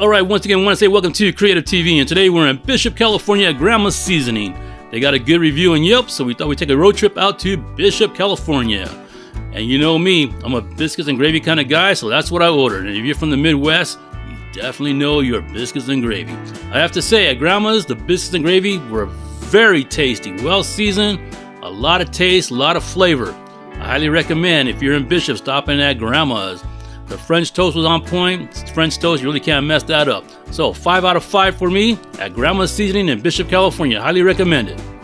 All right, once again, I want to say welcome to Kreative TV, and today we're in Bishop, California at Grandma's Seasoning. They got a good review in Yelp, so we thought we'd take a road trip out to Bishop, California. And you know me, I'm a biscuits and gravy kind of guy, so that's what I ordered. And if you're from the Midwest, you definitely know your biscuits and gravy. I have to say, at Grandma's, the biscuits and gravy were very tasty, well seasoned, a lot of taste, a lot of flavor. I highly recommend if you're in Bishop, stopping at Grandma's. The French toast was on point. French toast, you really can't mess that up. So, 5 out of 5 for me at Grandma's Seasoning in Bishop, California. Highly recommend it.